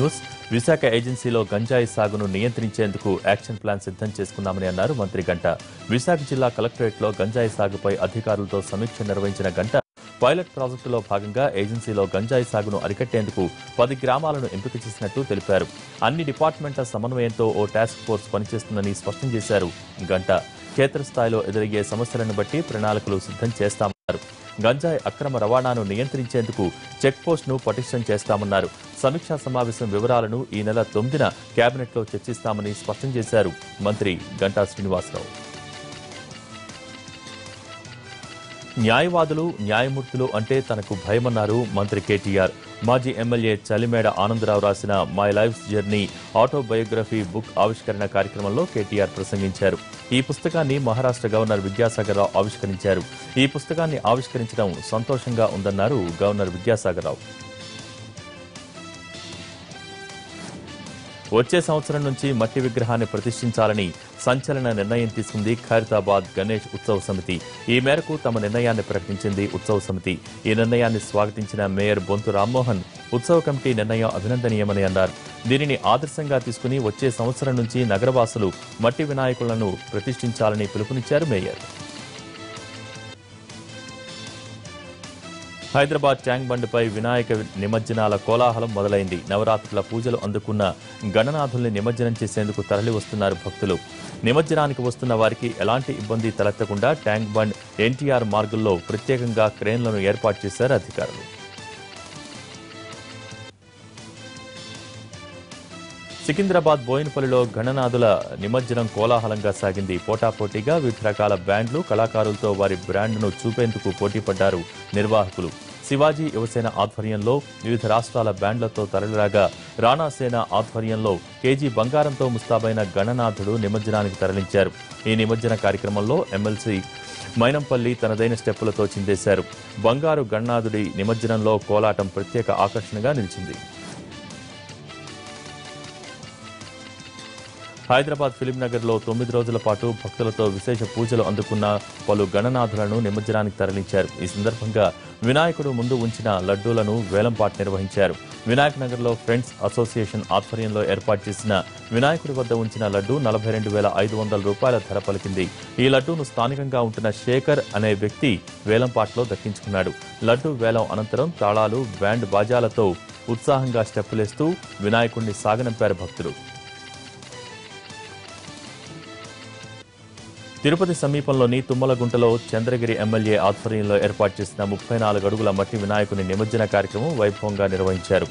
News. Visakha ఏజెన్సీలో గంజాయి సాగును నియంత్రించేందుకు యాక్షన్ ప్లాన్ సిద్ధం చేసుకున్నామని అన్నారు మంత్రి గంట. విశాఖ జిల్లా కలెక్టరేట్లో గంజాయి సాగుపై అధికారులతో సమీక్ష నిర్వహించిన గంట. పైలట్ ప్రాజెక్టులో భాగంగా ఏజెన్సీలో గంజాయి సాగును అరికట్టేందుకు పది గ్రామాలను ఎంపిక చేసినట్టు తెలిపారు. అన్ని డిపార్ట్మెంట్ల సమన్వయంతో ఓ టాస్క్ ఫోర్స్ పనిచేస్తుందని స్పష్టం చేశారు గంట. క్షేత్రస్థాయిలో ఎదురయ్యే సమస్యలను బట్టి ప్రణాళికలు సిద్ధం చేస్తాం. గంజాయి అక్రమ రవాణాను నియంత్రించేందుకు చెక్పోస్ట్ను పటిష్టం చేస్తామన్నారు. సమీక్షా సమావేశం వివరాలను ఈ నెల తొమ్మిదిన కేబినెట్లో చర్చిస్తామని స్పష్టం చేశారు మంత్రి గంటా శ్రీనివాసరావు. న్యాయవాదులు న్యాయమూర్తులు అంటే తనకు భయమన్నారు మంత్రి కేటీఆర్. మాజీ ఎమ్మెల్యే చలిమేడ ఆనందరావు రాసిన my life journey autobiography book ఆవిష్కరణ కార్యక్రమంలో కేటీఆర్ ప్రసంగించారు. ఈ పుస్తకాన్ని మహారాష్ట్ర గవర్నర్ విద్యాసాగర్ రావు ఆవిష్కరించారు. ఈ పుస్తకాన్ని ఆవిష్కరించడం సంతోషంగా ఉందన్నారు గవర్నర్ విద్యాసాగర్ రావు వచ్చే సంవత్సరం నుంచి మట్టి విగ్రహాన్ని ప్రతిష్ఠించాలని సంచలన నిర్ణయం తీసుకుంది ఖైరతాబాద్ గణేష్ ఉత్సవ సమితి. ఈ మేరకు తమ నిర్ణయాన్ని ప్రకటించింది ఉత్సవ సమితి. ఈ నిర్ణయాన్ని స్వాగతించిన మేయర్ బొంతు రామ్మోహన్ ఉత్సవ కమిటీ నిర్ణయం అభినందనీయమని అన్నారు. దీనిని ఆదర్శంగా తీసుకుని వచ్చే సంవత్సరం నుంచి నగరవాసులు మట్టి వినాయకులను ప్రతిష్ఠించాలని పిలుపునిచ్చారు మేయర్. హైదరాబాద్ ట్యాంక్ బండ్పై వినాయక నిమజ్జనాల కోలాహలం మొదలైంది. నవరాత్రుల పూజలు అందుకున్న గణనాథుల్ని నిమజ్జనం చేసేందుకు తరలి వస్తున్నారు భక్తులు. నిమజ్జనానికి వస్తున్న వారికి ఎలాంటి ఇబ్బంది తలెత్తకుండా ట్యాంక్ బండ్ ఎన్టీఆర్ మార్గుల్లో ప్రత్యేకంగా క్రేన్లను ఏర్పాటు చేశారు అధికారులు. సికింద్రాబాద్ బోయినపల్లిలో గణనాథుల నిమజ్జనం కోలాహలంగా సాగింది. పోటాపోటీగా వివిధ రకాల బ్యాండ్లు కళాకారులతో వారి బ్రాండ్ను చూపేందుకు పోటీపడ్డారు నిర్వాహకులు. శివాజీ యువసేన ఆధ్వర్యంలో వివిధ రాష్ట్రాల బ్యాండ్లతో తరలిరాగా రాణాసేన ఆధ్వర్యంలో కేజీ బంగారంతో ముస్తాబైన గణనాథుడు నిమజ్జనానికి తరలించారు. ఈ నిమజ్జన కార్యక్రమంలో ఎమ్మెల్సీ మైనంపల్లి తనదైన స్టెప్పులతో చిందేశారు. బంగారు గణనాథుడి నిమజ్జనంలో కోలాటం ప్రత్యేక ఆకర్షణగా నిలిచింది. హైదరాబాద్ ఫిలింనగర్లో తొమ్మిది రోజుల పాటు భక్తులతో విశేష పూజలు అందుకున్న పలు గణనాథులను నిమజ్జనానికి తరలించారు. ఈ సందర్భంగా వినాయకుడు ముందు ఉంచిన లడ్డూలను వేలంపాట నిర్వహించారు. వినాయక్ నగర్లో ఫ్రెండ్స్ అసోసియేషన్ ఆధ్వర్యంలో ఏర్పాటు చేసిన వినాయకుడి వద్ద ఉంచిన లడ్డు నలభై రెండు వేల ఐదు వందల రూపాయల ధర పలికింది. ఈ లడ్డూను స్థానికంగా ఉంటున్న శేఖర్ అనే వ్యక్తి వేలంపాట్లో దక్కించుకున్నాడు. లడ్డు వేలం అనంతరం తాళాలు బ్యాండ్ బాజాలతో ఉత్సాహంగా స్టెప్పులేస్తూ వినాయకుడిని సాగనంపారు భక్తులు. తిరుపతి సమీపంలోని తుమ్మలగుంటలో చంద్రగిరి ఎమ్మెల్యే ఆధ్వర్యంలో ఏర్పాటు చేసిన ముప్పై నాలుగు అడుగుల మట్టి వినాయకుని నిమజ్జన కార్యక్రమం వైభవంగా నిర్వహించారు.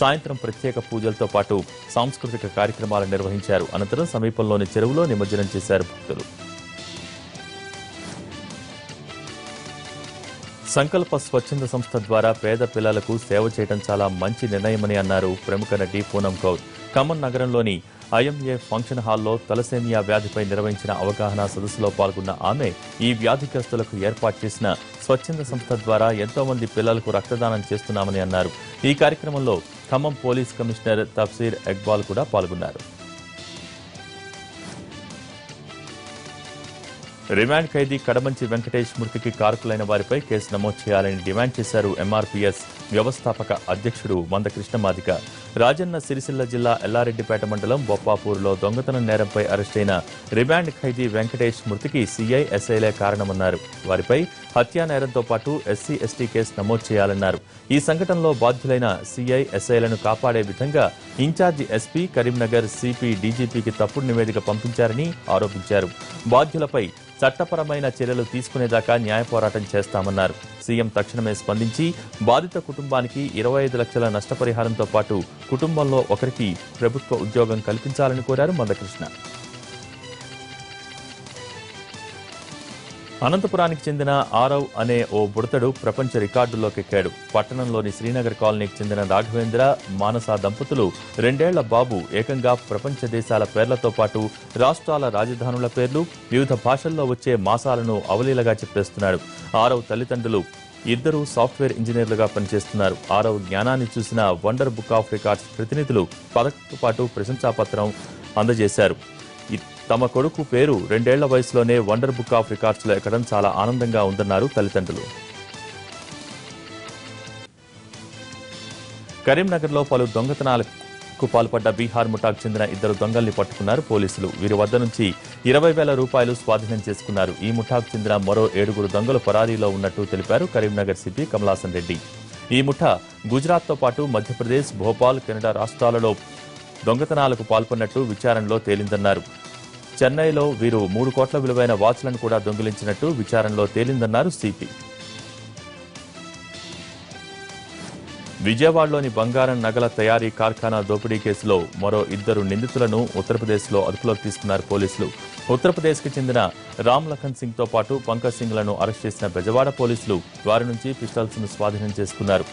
సాయంత్రం ప్రత్యేక పూజలతో పాటు సాంస్కృతిక కార్యక్రమాలు నిర్వహించారు. అనంతరం సమీపంలోని చెరువులో నిమజ్జనం చేశారు భక్తులు. సంకల్ప స్వచ్ఛంద సంస్థ ద్వారా పేద పిల్లలకు సేవ చేయడం చాలా మంచి నిర్ణయమని అన్నారు ప్రముఖ నటి పూనం కౌర్ ఖమ్మం నగరంలోని ఐఎంఏ ఫంక్షన్ హాల్లో తలసేమియా వ్యాధిపై నిర్వహించిన అవగాహన సదస్సులో పాల్గొన్న ఆమె ఈ వ్యాధిగ్రస్తులకు ఏర్పాటు చేసిన స్వచ్ఛంద సంస్థ ద్వారా ఎంతో మంది పిల్లలకు రక్తదానం చేస్తున్నామని అన్నారు. ఈ కార్యక్రమంలో ఖమ్మం పోలీస్ కమిషనర్ తఫ్సీర్ ఎక్బాల్ కూడా పాల్గొన్నారు. రిమాండ్ ఖైదీ కడమంచి వెంకటేష్ మృతికి కారకులైన వారిపై కేసు నమోదు చేయాలని డిమాండ్ చేశారు ఎంఆర్పీఎస్ వ్యవస్థాపక అధ్యక్షుడు మంద కృష్ణమాదిక రాజన్న సిరిసిల్ల జిల్లా ఎల్లారెడ్డిపేట మండలం బొప్పాపూర్లో దొంగతనం నేరంపై అరెస్టైన రిమాండ్ ఖైదీ వెంకటేష్ మృతికి సీఐ ఎస్ఐలే కారణమన్నారు. వారిపై హత్యా నేరంతో పాటు ఎస్సీ ఎస్టీ కేసు నమోదు చేయాలన్నారు. ఈ సంఘటనలో బాధ్యులైన సీఐ ఎస్ఐలను కాపాడే విధంగా ఇన్ఛార్జి ఎస్పీ కరీంనగర్ సిపి డీజీపీకి తప్పుడు నివేదిక పంపించారని ఆరోపించారు. బాధ్యులపై చట్టపరమైన చర్యలు తీసుకునేదాకా న్యాయ పోరాటం చేస్తామన్నారు. సీఎం తక్షణమే స్పందించి బాధిత కుటుంబానికి ఇరవై ఐదు లక్షల నష్టపరిహారంతో పాటు కుటుంబంలో ఒకరికి ప్రభుత్వ ఉద్యోగం కల్పించాలని కోరారు మందకృష్ణ. అనంతపురానికి చెందిన ఆరవ్ అనే ఓ బుడతడు ప్రపంచ రికార్డుల్లోకెక్కాడు పట్టణంలోని శ్రీనగర్ కాలనీకి చెందిన రాఘవేంద్ర మానస దంపతులు రెండేళ్ళ బాబు ఏకంగా ప్రపంచ దేశాల పేర్లతో పాటు రాష్ట్రాల రాజధానుల పేర్లు వివిధ భాషల్లో వచ్చే మాసాలను అవలీలగా చెప్పేస్తున్నాడు. ఆరవ్ తల్లిదండ్రులు ఇద్దరు సాఫ్ట్వేర్ ఇంజనీర్లుగా పనిచేస్తున్నారు. ఆరవ్ జ్ఞానాన్ని చూసిన వండర్ బుక్ ఆఫ్ రికార్డ్స్ ప్రతినిధులు పథకంతో పాటు ప్రశంసాపత్రం అందజేశారు. తమ కొడుకు పేరు రెండేళ్ళ వయసులోనే వండర్ బుక్ ఆఫ్ రికార్డ్స్లో ఎక్కడం చాలా ఆనందంగా ఉందన్నారు తల్లిదండ్రులు. కరీంనగర్లో పలు దొంగతనాలకు పాల్పడ్డ బీహార్ ముఠాకు చెందిన ఇద్దరు దొంగల్ని పట్టుకున్నారు పోలీసులు. వీరి వద్ద నుంచి ఇరవై వేల రూపాయలు స్వాధీనం చేసుకున్నారు. ఈ ముఠాకు చెందిన మరో ఏడుగురు దొంగలు పరారీలో ఉన్నట్టు తెలిపారు కరీంనగర్ సిపి కమలాసన్ రెడ్డి. ఈ ముఠా గుజరాత్తో పాటు మధ్యప్రదేశ్ భోపాల్ కెనడా రాష్ట్రాలలో దొంగతనాలకు పాల్పడినట్టు విచారణలో తేలిందన్నారు. చెన్నైలో వీరు మూడు కోట్ల విలువైన వాచ్లను కూడా దొంగిలించినట్టు విచారణలో తేలిందన్నారు సిపి. విజయవాడలోని బంగారం నగల తయారీ కార్ఖానా దోపిడీ కేసులో మరో ఇద్దరు నిందితులను ఉత్తరప్రదేశ్లో అదుపులోకి తీసుకున్నారు పోలీసులు. ఉత్తరప్రదేశ్కి చెందిన రామ్ లఖన్ సింగ్తో పాటు పంకజ్ సింగ్లను అరెస్ట్ చేసిన బెజవాడ పోలీసులు వారి నుంచి పిస్టల్స్ను స్వాధీనం చేసుకున్నారు.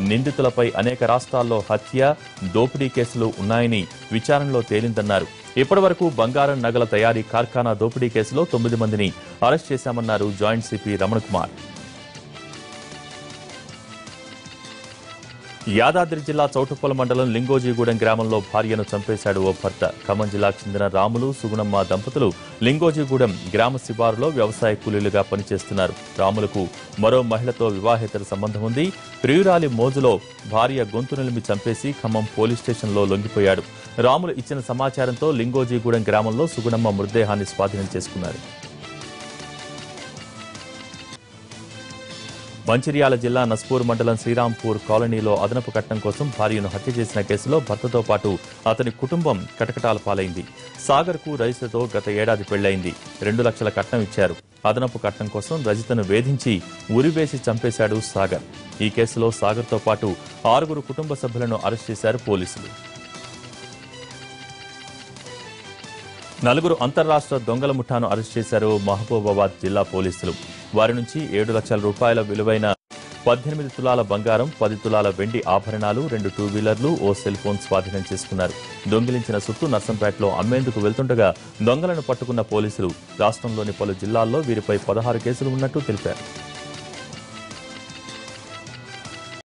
నిందితులపై అనేక రాష్ట్రాల్లో హత్య దోపిడీ కేసులు ఉన్నాయని విచారణలో తేలిందన్నారు. ఇప్పటివరకు బంగారం నగల తయారీ కార్ఖానా దోపిడీ కేసులో తొమ్మిది మందిని అరెస్ట్ చేశామన్నారు జాయింట్ సిపి రమణ్ కుమార్. యాదాద్రి జిల్లా చౌటుప్పల మండలం లింగోజీగూడెం గ్రామంలో భార్యను చంపేశాడు ఓ భర్త. ఖమ్మం జిల్లాకు చెందిన రాములు సుగుణమ్మ దంపతులు లింగోజీగూడెం గ్రామ శివారులో వ్యవసాయ కూలీలుగా పనిచేస్తున్నారు. రాములకు మరో మహిళతో వివాహేతర సంబంధం ఉంది. ప్రియురాలి మోజులో భార్య గొంతు నిలిమి చంపేసి ఖమ్మం పోలీస్ స్టేషన్లో లొంగిపోయాడు. రాములు ఇచ్చిన సమాచారంతో లింగోజీగూడెం గ్రామంలో సుగుణమ్మ మృతదేహాన్ని స్వాధీనం చేసుకున్నారు. మంచిర్యాల జిల్లా నస్పూర్ మండలం శ్రీరాంపూర్ కాలనీలో అదనపు కట్నం కోసం భార్యను హత్య చేసిన కేసులో భర్తతో పాటు అతని కుటుంబం కటకటాల పాలైంది. సాగర్కు రజితతో గత ఏడాది పెళ్ళైంది. రెండు లక్షల కట్నం ఇచ్చారు. అదనపు కట్నం కోసం రజితను వేధించి ఉరివేసి చంపేశాడు సాగర్. ఈ కేసులో సాగర్తో పాటు ఆరుగురు కుటుంబ సభ్యులను అరెస్ట్ చేశారు పోలీసులు. నలుగురు అంతర్రాష్ట్ర దొంగల ముఠాను అరెస్ట్ చేశారు మహబూబాబాద్ జిల్లా పోలీసులు. వారి నుంచి ఏడు లక్షల రూపాయల విలువైన పద్దెనిమిది తులాల బంగారం పది తులాల వెండి ఆభరణాలు రెండు టూ వీలర్లు ఓ సెల్ ఫోన్ స్వాధీనం చేసుకున్నారు. దొంగిలించిన సుత్తు నర్సంపేటలో అమ్మేందుకు వెళ్తుండగా దొంగలను పట్టుకున్న పోలీసులు రాష్ట్రంలోని పలు జిల్లాల్లో వీరిపై పదహారు కేసులు ఉన్నట్టు తెలిపారు.